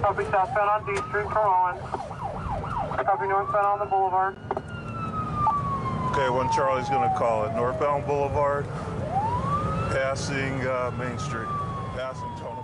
Copy southbound on D Street for Owen. Copy northbound on the boulevard. Okay, one Charlie's gonna call it. Northbound Boulevard, passing uh, Main Street, passing Tony.